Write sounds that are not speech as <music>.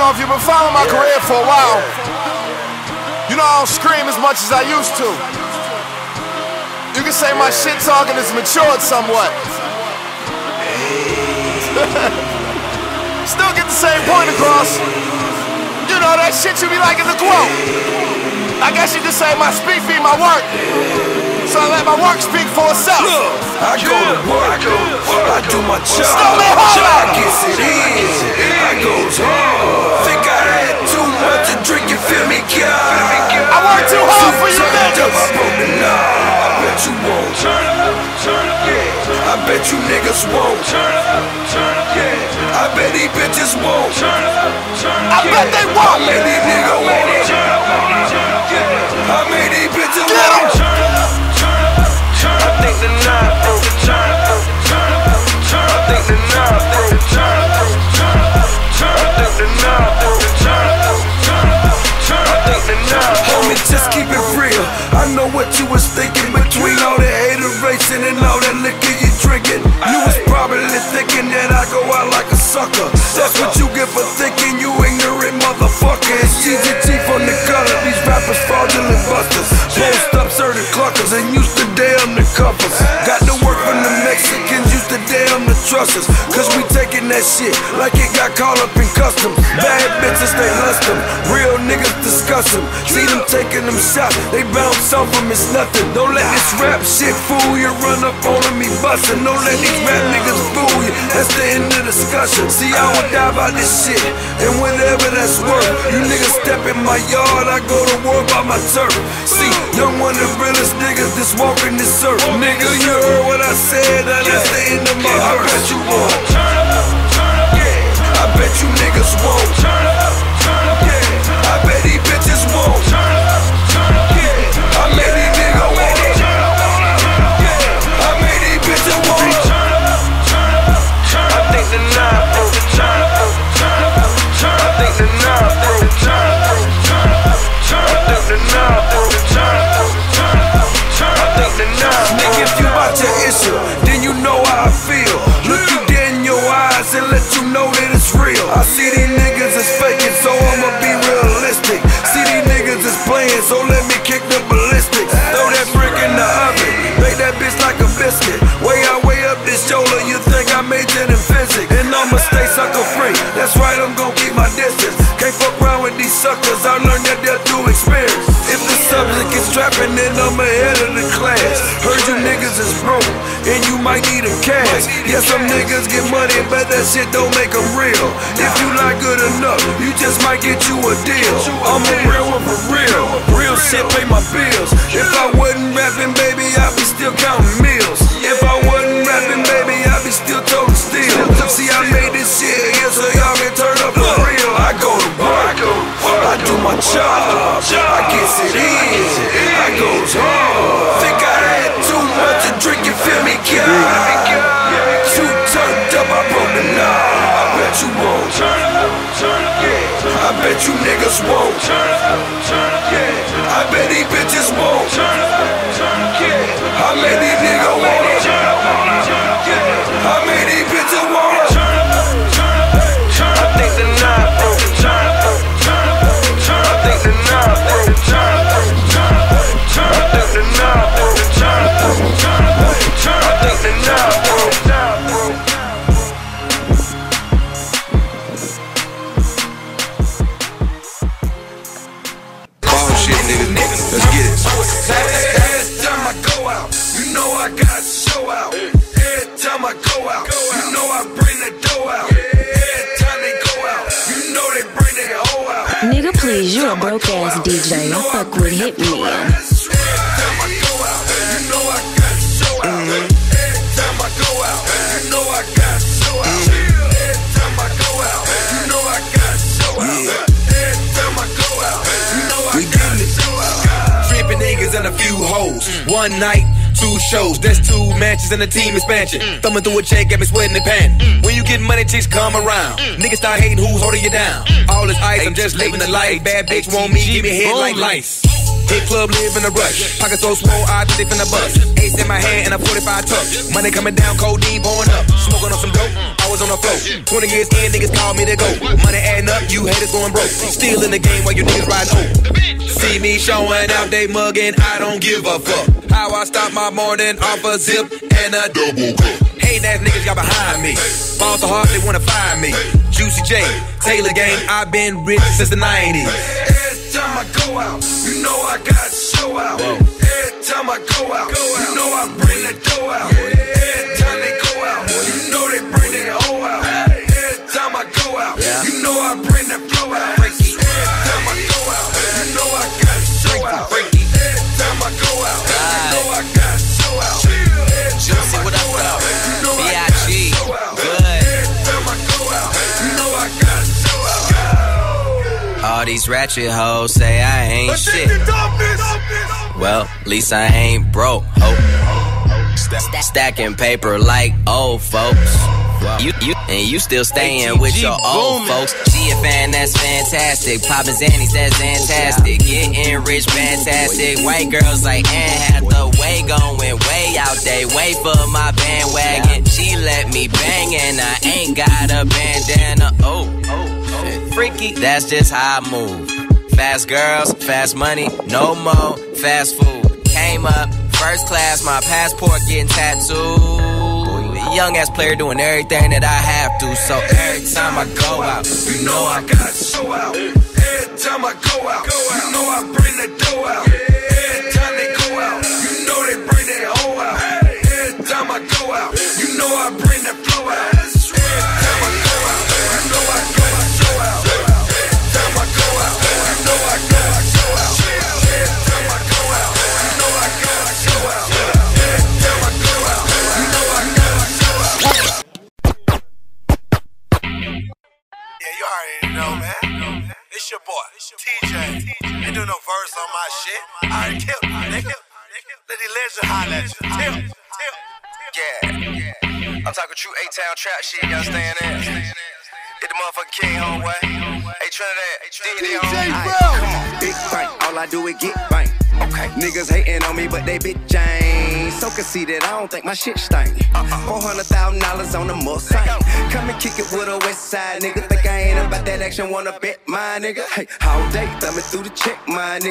know, if you've been following my career for a while, you know I don't scream as much as I used to. You can say my shit talking has matured somewhat. <laughs> Still get the same point across. You know that shit you be liking the quote. I guess you just say my speak be my work. So I let my work speak for itself. I go to work, I do my job. Snowman I gets it in, I goes hard. Feel me, God? I work too hard for you Turned up, I niggas. broke the knob. I bet you won't. Turn up, turn up, yeah. I bet you niggas won't. Turn up, turn up, yeah. I bet these bitches won't. Turn up, turn up, I bet they won't. I bet these niggas won't. Turn up, turn up, yeah. I bet these bitches Get 'em. won't. Turn up, turn up, turn up. I think the knob broke. Turn up, trust us. Cause we taking that shit like it got caught up in customs. Bad bitches, they lust. Real niggas discuss them. See them taking them shots, they bounce off them, it's nothing. Don't let this rap shit fool you. Run up on them, me bustin'. Don't let these rap niggas fool you. That's the end of the discussion. See, I would die by this shit. And whatever that's worth, you niggas step in my yard, I go to war by my turf. See, young one of the realest niggas that's walking this earth. Nigga, you heard what I said, now that's the end of my. I bet you won't. These suckers, I learned that they're through experience. If the subject is trapping, then I'm ahead of the class. Heard you niggas is broke, and you might need a cash. Yeah, some niggas get money, but that shit don't make them real. If you not good enough, you just might get you a deal. I'm a real one for real. Real shit pay my bills. If I job, I gets it in, I goes hard. Think I had too much to drink, you feel me, God? Too turned up, I broke the knob. I bet you won't. Turn up, up. I bet you niggas won't. You know I got show out. Every time I go out, you know I bring the dough out. Every time they go out, you know they bring their hoe out. Nigga, please, you a broke ass DJ. I fuck with Hitman. Every time I go out, you know I got show out. Every time I go out, you know I got show out. Every time I go out, you know I got show out. Every time I go out, you know I got show out. Tripping niggas and a few hoes. One night, two shows. That's two matches and a team expansion. Mm. Thumbing through a check, got me sweating and panting. Mm. When you get money, chicks come around. Mm. Niggas start hating who's holding you down. All this ice, I'm just living the life. Bad bitch want me, give me head like lice. Hit club, live in a rush. Pocket so swole, I think they finna bust. Ace in my hand and a 45 tuck. Money coming down, cold deep, pouring up. Smoking on some dope, I was on the float. 20 years in, niggas call me to go. Money adding up, you haters going broke. Still in the game while you niggas riding oak. See me showing out, they mugging, I don't give a fuck. How I start my morning off a zip and a double cup. Hating ass niggas got behind me. Fall so hard, they wanna find me. Juicy J, Taylor Gang, I've been rich since the 90s. Time I go out, you know I got to show out. Every time I go out, you know I bring the dough out. Every time they go out, you know All these ratchet hoes say I ain't shit. Well, at least I ain't broke. Hope. Stacking paper like old folks. You, you, and you still staying with your old folks. She a fan, that's fantastic. Poppin' Zannies, that's fantastic. Getting rich, fantastic. White girls like Anne Hathaway going way out they way for my bandwagon. She let me bang and I ain't got a bandana. Oh, freaky, that's just how I move. Fast girls, fast money, no more fast food. Came up first class, my passport getting tattooed. Young ass player doing everything that I have to. So every time I go out, You know I got show out. Every time I go out, you know I bring the dough out. Every time they go out, you know they bring their hoe out. Every time I go out, you know I bring the flow out. The legend. Tip, tip. Yeah, I'm talking true A-Town trap shit, you understand that? Hit the motherfucking king, homeboy. Hey, Trinidad, DJ Come on, big bank. All I do is get bank. Okay. Niggas hating on me, but they bitch ain't. So conceited, I don't think my shit stank. Uh-uh. Four hundred thousand dollars on the Mustang. Come and kick it with a West Side nigga. Think I ain't about that action, wanna bet my nigga. Hey, all day thumbing through the check, my nigga.